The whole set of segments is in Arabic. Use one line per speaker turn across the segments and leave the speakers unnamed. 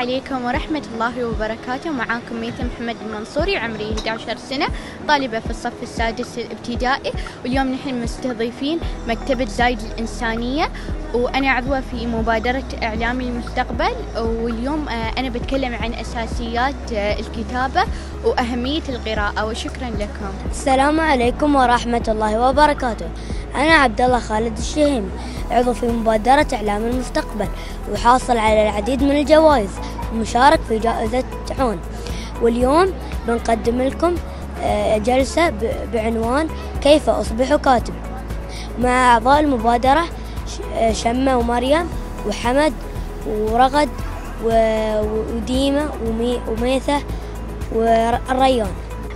عليكم ورحمة الله وبركاته. معاكم ميثم محمد المنصوري عمري 11 سنة طالبة في الصف السادس الابتدائي. واليوم نحن مستضيفين مكتبة زايد الإنسانية. وأنا عضوة في مبادرة إعلام المستقبل واليوم آه، أنا بتكلم عن أساسيات آه، الكتابة وأهمية القراءة وشكرا لكم.
السلام عليكم ورحمة الله وبركاته. أنا عبد الله خالد الشهيمي عضو في مبادرة إعلام المستقبل وحاصل على العديد من الجوائز ومشارك في جائزة عون. واليوم بنقدم لكم آه، جلسة بعنوان كيف أصبح كاتب. مع أعضاء المبادرة شمة ومريم وحمد ورغد وديمة ومي- وميثة والريان.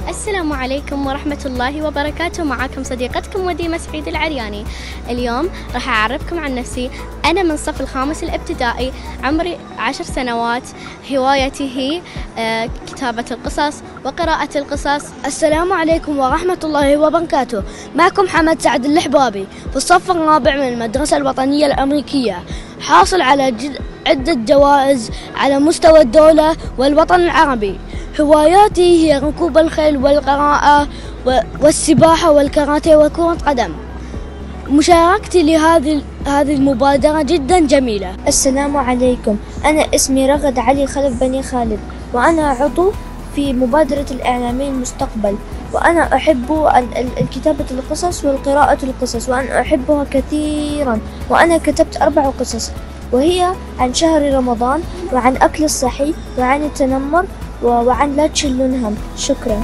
السلام عليكم ورحمة الله وبركاته. معكم صديقتكم وديمة سعيد العرياني. اليوم راح أعرفكم عن نفسي. أنا من الصف الخامس الابتدائي. عمري عشر سنوات. هوايتي هي آه، كتابة القصص وقراءة القصص.
السلام عليكم ورحمة الله وبركاته. معكم حمد سعد الحبابي. في الصف الرابع من المدرسة الوطنية الأمريكية. حاصل على عدة جوائز على مستوى الدولة والوطن العربي. هواياتي هي ركوب الخيل والقراءة والسباحة والكاراتيه وكرة قدم. مشاركتي لهذه هذه المبادرة جدا جميلة.
السلام عليكم. أنا اسمي رغد علي خلف بني خالد وأنا عضو في مبادرة الإعلامي المستقبل وأنا أحب الكتابة القصص والقراءة القصص وأنا أحبها كثيرا وأنا كتبت أربع قصص وهي عن شهر رمضان وعن أكل الصحي وعن التنمر و- وعن لا تشلون هم شكرا.